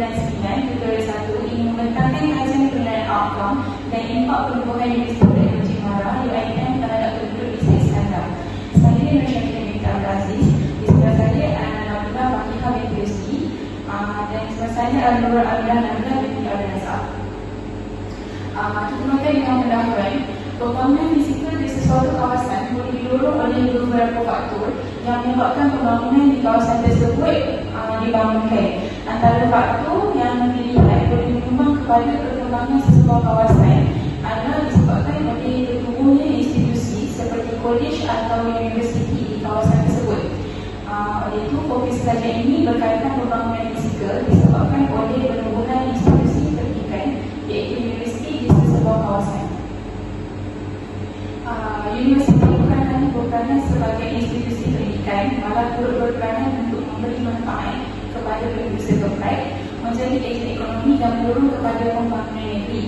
1999 Tutorial 1 ingin menekankan kajian penilaian outcome dan impak perhubungan yang disebut oleh Encik Mara UITM terhadap penduduk di sisi Saya ini Nusyar Kedah Minta Di sebelah saya adalah Nabila Fakiha binti Yuski ah, Dan di sebelah saya adalah Nurul Abdullah Nabila binti ah, Kita mulakan dengan pendahuluan Pembangunan di sesuatu kawasan boleh didorong oleh beberapa faktor yang menyebabkan pembangunan di kawasan tersebut ah, dibangunkan. Antara faktor yang dilihat boleh menyumbang kepada perkembangan sesebuah kawasan adalah disebabkan oleh bertumbuhnya institusi seperti kolej atau universiti di kawasan tersebut. Uh, oleh itu, fokus kajian ini berkaitan pembangunan fizikal disebabkan oleh pertumbuhan institusi pendidikan iaitu universiti di sesebuah kawasan. Uh, universiti bukan hanya berperanan sebagai institusi pendidikan, malah turut berperanan kepada penduduk setempat, menjadi ejen ekonomi dan mendorong kepada pembangunan negeri.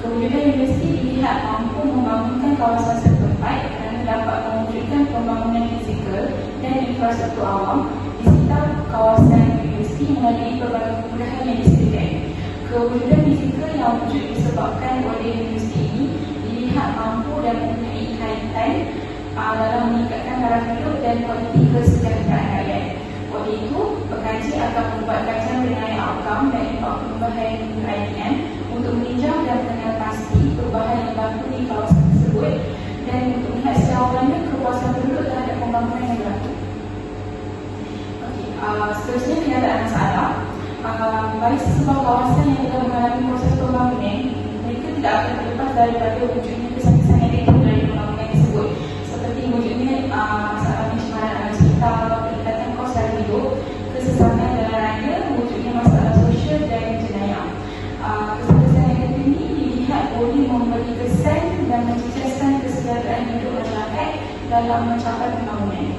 Kewujudan universiti dilihat mampu membangunkan kawasan setempat kerana dapat mewujudkan pembangunan fizikal dan infrastruktur awam di sekitar kawasan universiti melalui pelbagai kemudahan yang disediakan. Kewujudan fizikal yang wujud disebabkan oleh universiti ini dilihat mampu dan mempunyai kaitan uh, dalam meningkatkan taraf hidup dan kualiti kesejahteraan rakyat. Oleh itu, pekaji akan membuat kajian mengenai outcome dan impak perubahan UITM untuk meninjau dan mengenal pasti perubahan yang berlaku di kawasan tersebut dan untuk melihat secara mana kepuasan penduduk terhadap pembangunan yang berlaku. Okay, uh, seterusnya kenyataan masalah. Uh, bagi sesebuah kawasan yang telah mengalami proses pembangunan, mereka tidak akan terlepas daripada wujudnya dalam mencapai pembangunan.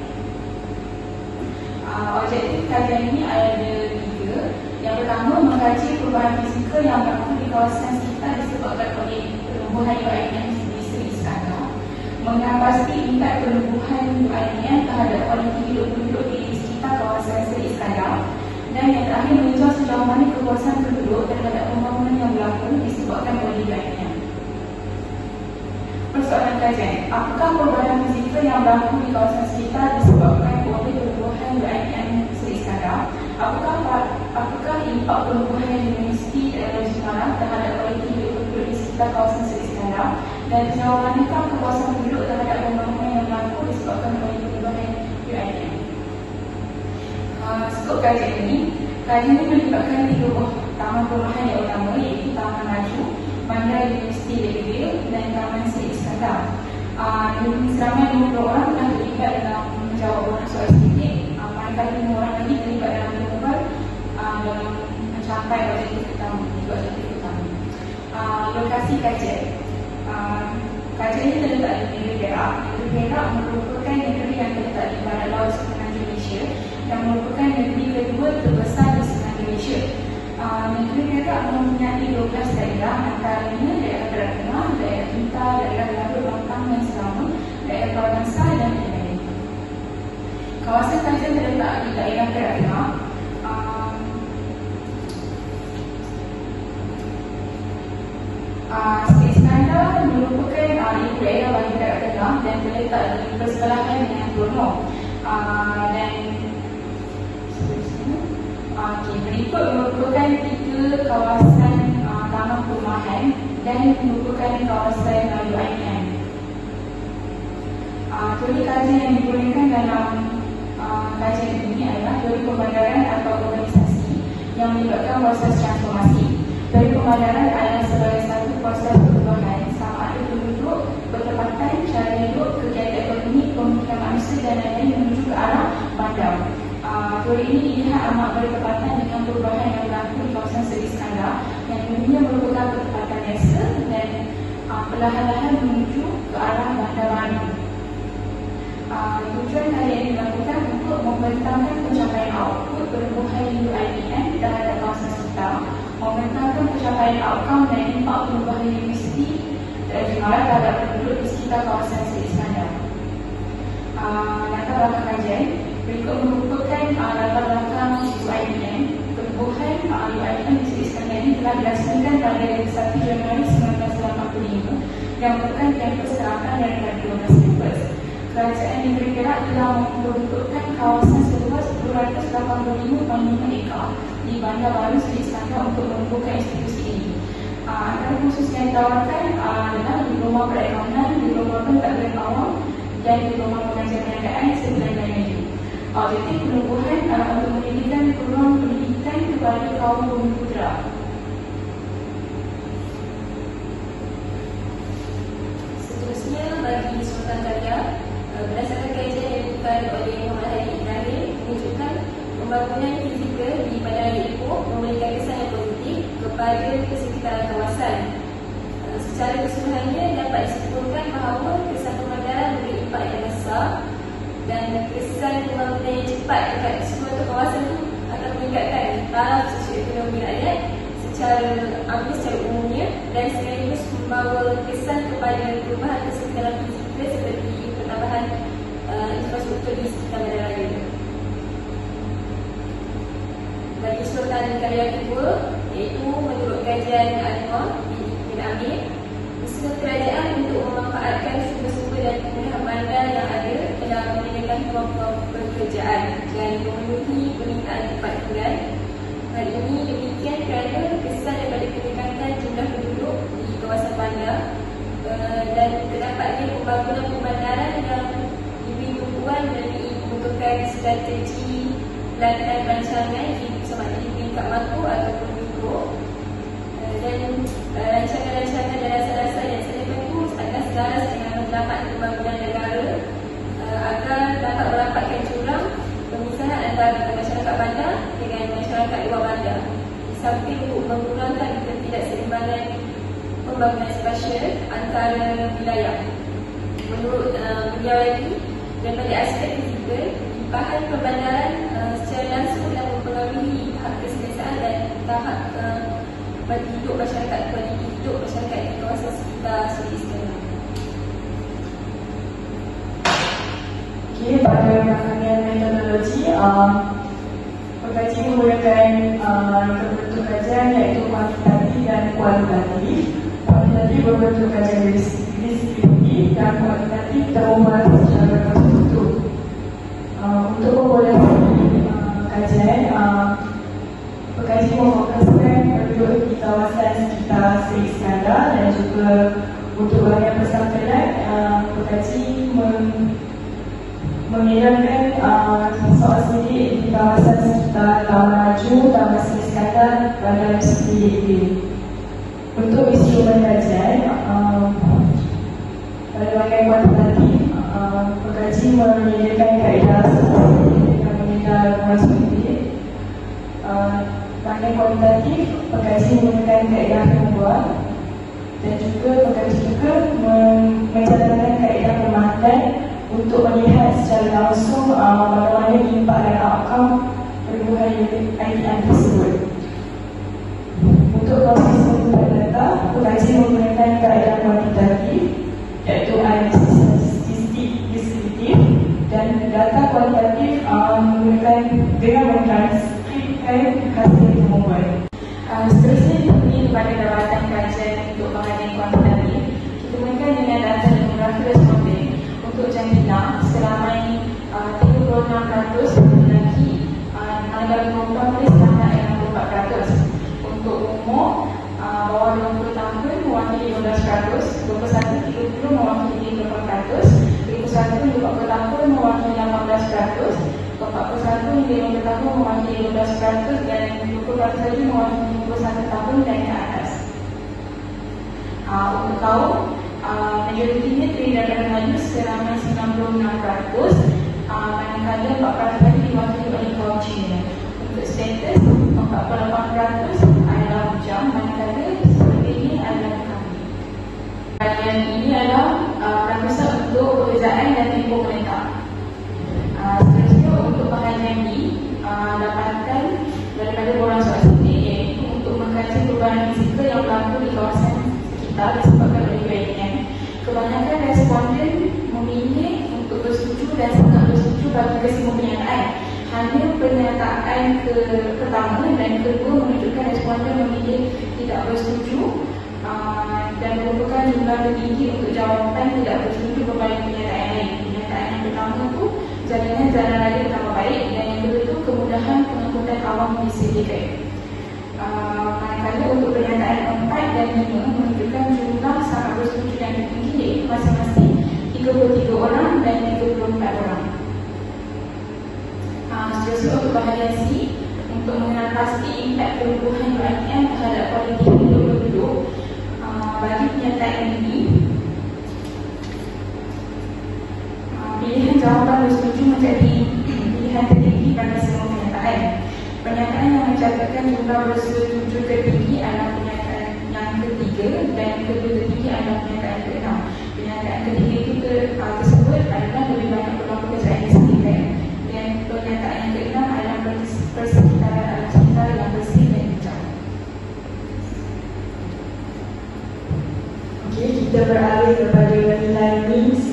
Uh, objektif kajian ini ada tiga. Yang pertama, mengkaji perubahan fizikal yang berlaku di kawasan sekitar disebabkan oleh pertumbuhan UIM di Seri Iskandar. Mengenal pasti tingkat pertumbuhan UIM terhadap kualiti hidup penduduk di sekitar kawasan Seri Iskandar. Dan yang terakhir, meninjau sejauh mana kepuasan penduduk terhadap pembangunan yang berlaku disebabkan oleh UIM. Persoalan kajian, apakah perubahan fizikal yang berlaku di kawasan sekitar disebabkan oleh pertumbuhan UIM Seri Iskandar? Apakah apakah impak pertumbuhan universiti dalam sejarah terhadap kualiti hidup di sekitar kawasan Seri Iskandar dan manakah kepuasan penduduk terhadap pembangunan yang berlaku disebabkan oleh perubahan UIM? Uh, skop kajian ini, kajian ini melibatkan tiga buah taman perumahan yang utama iaitu Taman Maju, Bandar Universiti Lakeville dan Taman Seri Iskandar. Uh, seramai 20 orang telah terlibat dalam menjawab beberapa soal sedikit. Uh, manakala 5 orang lagi terlibat dalam berubah uh, dalam mencapai objektif utama. Tiga objektif utama. Uh, lokasi kajian. Uh, kajian ini terletak di negeri Perak. Negeri Perak merupakan negeri yang terletak di barat laut semenanjung Malaysia yang merupakan negeri kedua terbesar di semenanjung Malaysia. Uh, negeri Perak mempunyai 12 daerah antaranya daerah Tengah, daerah Kinta, daerah Larut, Bantang dan Selama, daerah Parbangsa dan lain-lain. Kawasan kajian terletak di daerah Tengah. Uh, uh, Sri Iskandar merupakan daerah bagi Tengah dan terletak di persebelahan dengan Brunei. Okay, berikut merupakan tiga kawasan uh, taman perumahan dan merupakan kawasan uh, UIM. Uh, teori kajian yang digunakan dalam uh, kajian ini adalah teori pembandaran atau urbanisasi yang melibatkan proses transformasi. Teori pembandaran adalah sebagai satu proses perubahan sama ada penduduk, bertempatan, cara hidup, kegiatan ekonomi, pemikiran manusia dan lain-lain menuju ke arah bandar. Teori ini dilihat amat bertepatan dengan perubahan yang berlaku di kawasan Seri Iskandar yang dulunya merupakan pertempatan biasa dan uh, perlahan-lahan menuju ke arah bandar. Uh, tujuan kalian ini dilakukan untuk membentangkan pencapaian output pertumbuhan UIPM terhadap kawasan sekitar, membentangkan pencapaian outcome dan impak perubahan universiti juga terhadap penduduk di sekitar kawasan Seri Iskandar. Uh, latar belakang kajian berikut merupakan latar belakang UIPM. Uh, UIPM di Seri Iskandar ini telah dilaksanakan pada 1 Januari 1980 1945 yang merupakan kampus terakhir daripada 12 kampus. Kerajaan negeri Perak telah memperuntukkan kawasan seluas 285.5 ekar di Bandar Baru Seri Iskandar untuk membuka institusi ini. Uh, antara khusus yang ditawarkan uh, adalah diploma perekonomian, diploma pentadbiran awam dan diploma pengajian perniagaan serta lain-lain. Objektif penumbuhan adalah untuk memberikan peluang pendidikan kepada kaum bumi putra bagi Sultan Karya eh, berdasarkan kajian yang dilakukan oleh Muhammad Hadi Ibrahim menunjukkan pembangunan fizikal di Bandar Ipoh memberikan kesan yang positif kepada kesekitaran kawasan. Eh, secara keseluruhannya dapat disimpulkan bahawa kesan pemandaran memberi impak yang besar dan kesan pembangunan yang cepat dekat seluruh kawasan itu akan meningkatkan taraf sosioekonomi rakyat secara ambil secara umumnya dan sekaligus membawa kesan kepada perubahan kesedaran fizikal seperti pertambahan uh, infrastruktur di sekitar bandar raya. Bagi Sultan Karya Kedua, iaitu menurut kajian Anwar Ibn Amir, permintaan tempat tinggal Hal ini demikian kerana kesan daripada peningkatan jumlah penduduk di kawasan bandar uh, dan terdapatnya pembangunan pembandaran yang lebih tumpuan dari pembentukan strategi pelatihan rancangan sama ada di tingkat makro ataupun mikro uh, dan uh, rancangan-rancangan dan rasa-rasa yang saya itu akan selaras dengan mendapat pembangunan negara agar dapat merapatkan jurang pemisahan antara masyarakat bandar dengan masyarakat luar bandar. Samping untuk mengurangkan ketidakseimbangan pembangunan spasial antara wilayah. Menurut uh, beliau lagi, daripada aspek fizikal, bahan perbandaran uh, secara langsung dapat mempengaruhi hak keselesaan dan tahap uh, bagi hidup masyarakat, bagi hidup masyarakat di kawasan sekitar Sulawesi Selatan. Okay, pada bahagian metodologi, pengkaji menggunakan uh, kajian iaitu kuantitatif dan kualitatif. Kuantitatif berbentuk kajian deskriptif dan kualitatif terubah secara terstruktur. Uh, untuk membolehkan uh, kajian, uh, pengkaji memfokuskan penduduk di kawasan sekitar Sri Iskandar dan juga untuk bahagian pesantren, uh, pengkaji mengirimkan uh, soal sendiri di kawasan Taman Maju, Sri Iskandar, Bandar Sri ini. Untuk instrumen kajian, uh, pada bagian kuantitatif, uh, pengkaji menyediakan kaedah dan mengenal ruang sendiri. Uh, bagian kuantitatif, pengkaji menggunakan kaedah pembuat dan juga pengkaji juga mencatatkan kaedah pemahatan untuk melihat secara langsung uh, bagaimana impak dan outcome IDM tersebut. Untuk proses penggunaan data, pengkaji menggunakan kaedah kuantitatif iaitu statistik deskriptif dan data kuantitatif uh, menggunakan dengan mentranskripkan hasil temuan. Uh, seterusnya diberi kepada jabatan kajian untuk pengajian kuantitatif kita mulakan dengan data demografi responden untuk jambina selama uh, 36% lelaki uh, adalah perempuan boleh selama 64% untuk umur uh, bawah 20 tahun mewakili 12% 21 30 mewakili 8% 21 40 tahun mewakili 18% 41 hingga 50 tahun mewakili 12% dan 20% lagi mewakili 21 tahun dan ke atas. Uh, untuk tahu, uh, majoritinya terdiri daripada Melayu seramai 96%, uh, manakala 4% kaum Cina. Untuk status, 48% adalah bujang, manakala ini adalah kami. Bahagian ini adalah uh, perangkusan untuk pekerjaan dan tempoh menetap. Uh, seterusnya untuk bahagian B, uh, dapatkan daripada borang soal sendiri iaitu untuk mengkaji perubahan fizikal yang berlaku di kawasan sekitar disebabkan oleh UIN. Kebanyakan responden memilih untuk bersetuju dan sangat bersetuju bagi. Hanya pernyataan ke pertama dan kedua menunjukkan responden memilih tidak bersetuju uh, dan merupakan jumlah tertinggi untuk jawapan tidak bersetuju kepada kenyataan lain. Kenyataan yang pertama itu jalinan jalan raya tambah baik dan yang kedua itu kemudahan pengangkutan awam disediakan. Uh, manakala untuk pernyataan empat dan lima menunjukkan jumlah sangat bersetuju yang tertinggi iaitu masing-masing 33 orang dan 34 orang. Untuk bahagian C untuk mengenal pasti impak perubahan UITM terhadap kualiti hidup penduduk uh, bagi pernyataan ini. Uh, pilihan jawapan bersetuju menjadi pilihan tertinggi bagi semua pernyataan pernyataan yang mencatatkan jumlah bersetuju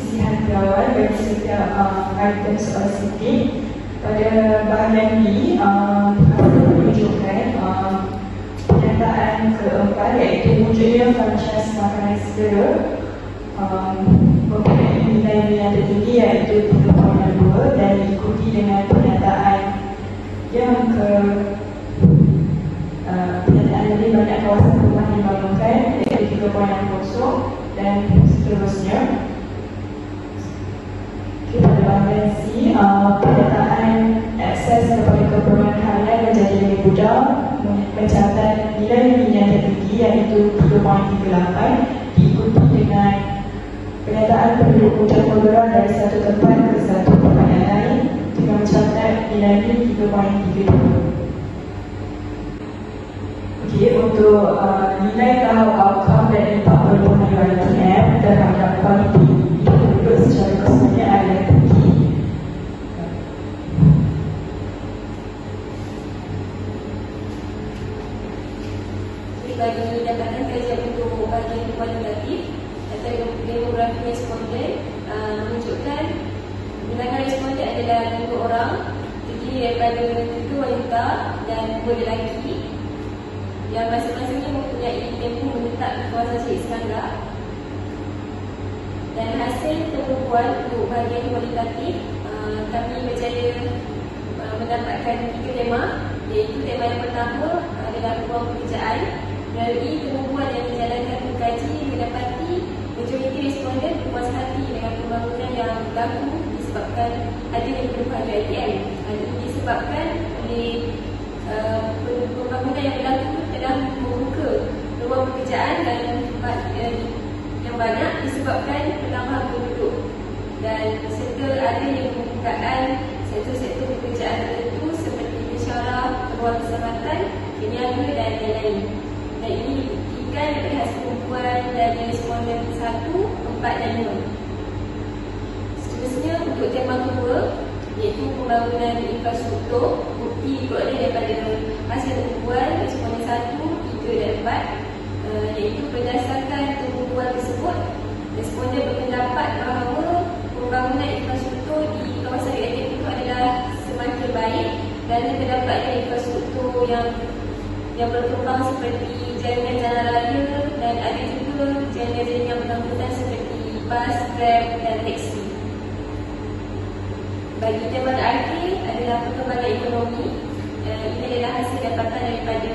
sisihan gawai bagi setiap uh, item soal sikit. Pada bahagian B, uh, aku menunjukkan uh, pernyataan keempat iaitu wujudnya franchise makanan segera um, mempunyai nilai yang tertinggi iaitu 3.2 dan diikuti dengan pernyataan yang ke uh, pernyataan lebih banyak kawasan rumah dibangunkan iaitu 3.0 dan seterusnya C uh, pernyataan akses kepada keperluan menjadi lebih mudah mencatat nilai yang tertinggi iaitu 3.38 diikuti dengan pernyataan penduduk hujan bergerak dari satu tempat ke satu tempat yang lain dengan mencatat nilai ini 3.32 Okey, untuk uh, nilai tahap outcome dan impak perubahan UITM terhadap kualiti demografi responden uh, menunjukkan bilangan responden adalah dua orang. Terdiri daripada tiga wanita dan dua lelaki yang masing-masingnya mempunyai tempoh menetap di kawasan Syed Iskandar. Dan hasil pembukuan untuk bahagian kualitatif uh, kami berjaya uh, mendapatkan tiga tema. Iaitu tema yang pertama adalah peluang pekerjaan. Melalui pembukuan yang dijalankan pengkaji mendapati majoriti responden puas hati dengan pembangunan yang berlaku disebabkan adanya perubahan Hal ini disebabkan oleh uh, pembangunan yang berlaku telah membuka peluang pekerjaan dan yang banyak disebabkan penambahan penduduk dan serta adanya pembukaan sektor-sektor pekerjaan tertentu seperti pensyarah, peluang keselamatan, peniaga dan lain-lain. Dan ini dibuktikan dari hasil pembukuan dari responden 1, 4 dan 5. Seterusnya untuk tema kedua iaitu pembangunan infrastruktur bukti berada daripada hasil pembukuan responden 1, 3 dan 4 Uh, iaitu berdasarkan pembukuan tersebut responden berpendapat bahawa pembangunan infrastruktur di kawasan UiTM itu adalah semakin baik dan terdapatnya infrastruktur yang yang berkembang seperti jaringan jalan raya dan ada juga jaringan-jaringan pengangkutan seperti bas, grab dan taksi. Bagi tema terakhir adalah perkembangan ekonomi. Uh, ini adalah hasil dapatan daripada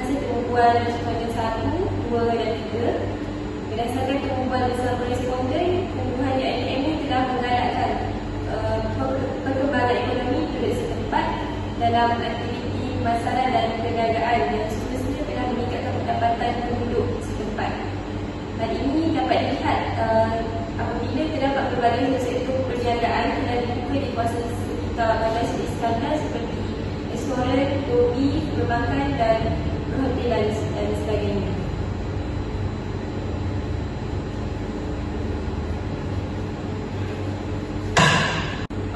hasil pembukuan responden 1, 2 dan 3. Berdasarkan pembukuan bersama responden, pembukuan UiTM ini telah menggalakkan uh, perkembangan ekonomi penduduk setempat dalam aktiviti perbankan dan perhotelan dan sebagainya.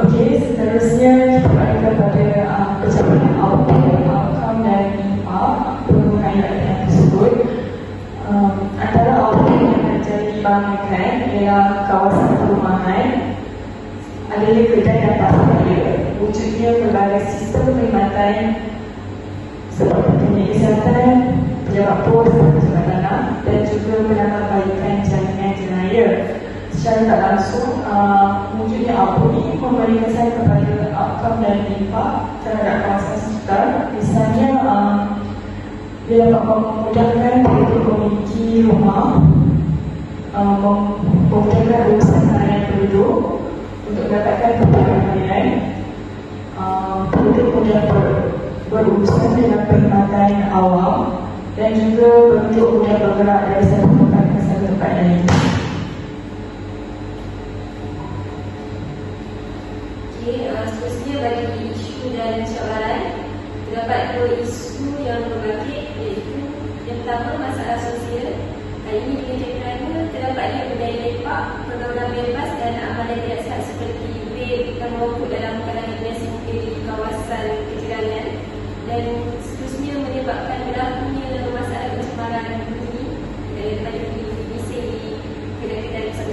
Okey, seterusnya kita balik kepada uh, pencapaian output dan outcome dari UiTM tersebut. Um, antara output yang terjadi dibangunkan ialah kawasan perumahan, adanya kedai dan pasar wujudnya pelbagai sistem perkhidmatan kesihatan, pejabat pos dan dan juga menambahbaikan jaminan jenayah. Secara tak langsung uh, wujudnya apa ini memberi kesan kepada outcome dan impak terhadap kawasan sekitar misalnya uh, dia dapat memudahkan penduduk memiliki rumah uh, memudahkan urusan harian penduduk untuk mendapatkan pelbagai harian. Uh, penduduk mudah berurusan dengan perkhidmatan awam dan juga penduduk mudah bergerak dari satu tempat ke satu tempat lain. Cabaran terdapat dua isu yang berbangkit iaitu yang pertama masalah sosial Hal ini dikatakan kerana terdapatnya budaya lepak, pergaulan bebas dan amalan tidak sihat seperti vape dan merokok dalam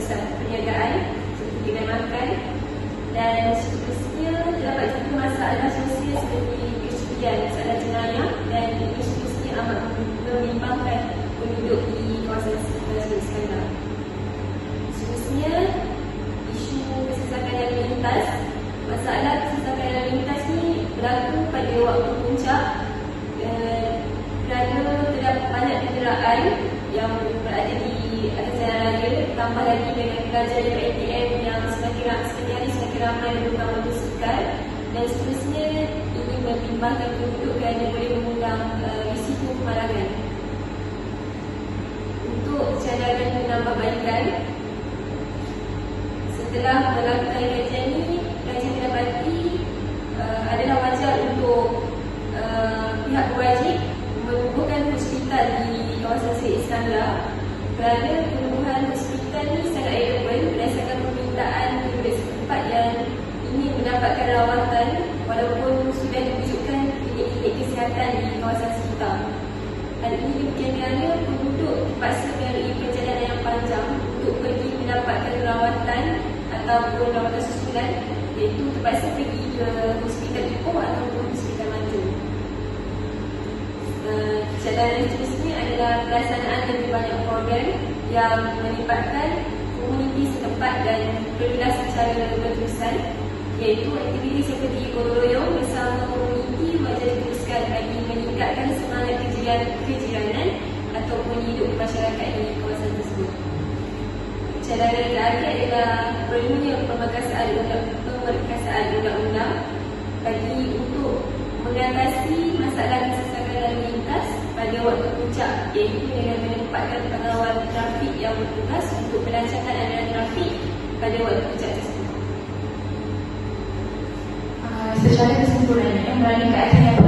besar-besar perniagaan seperti makan dan seterusnya terdapat juga masalah sosial seperti kesudian, masalah jenayah dan yang amat membimbangkan penduduk di kawasan sekitar Iskandar. Seterusnya, isu kesesakan lalu lintas. Masalah kesesakan lalu lintas ni berlaku pada waktu puncak kerajaan daripada ATM yang semakin hari semakin ramai menggunakan motosikal dan seterusnya ini membimbangkan penduduk kerana boleh mengundang uh, risiko kemalangan untuk cadangan penambahbaikan setelah melakukan kajian ini kajian mendapati uh, adalah wajar untuk uh, pihak berwajib menubuhkan hospital di kawasan Syed Iskandar kerana kesihatan di kawasan sekitar. Hal ini kerana penduduk terpaksa melalui perjalanan yang panjang untuk pergi mendapatkan rawatan ataupun rawatan susulan iaitu terpaksa pergi ke hospital Ipoh ataupun hospital Maju. Uh, Cadangan seterusnya adalah pelaksanaan lebih banyak program yang melibatkan komuniti setempat dan bergerak secara berterusan iaitu aktiviti seperti gotong royong bersama komuniti wajar Cadangan terakhir adalah perlunya pemerkasaan undang pemerkasaan undang-undang bagi untuk mengatasi masalah kesesakan lalu lintas pada waktu puncak iaitu dengan menempatkan pengawal trafik yang bertugas untuk melancarkan aliran trafik pada waktu puncak tersebut. Uh, secara kesimpulannya, melalui kajian yang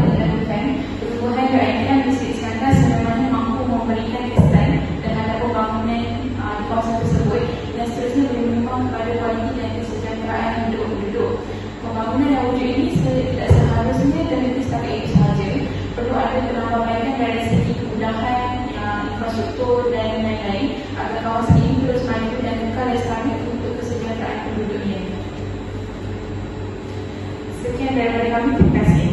infrastruktur dan lain-lain agar kawasan ini terus maju dan kekal lestari untuk kesejahteraan penduduknya. Sekian daripada kami, terima kasih.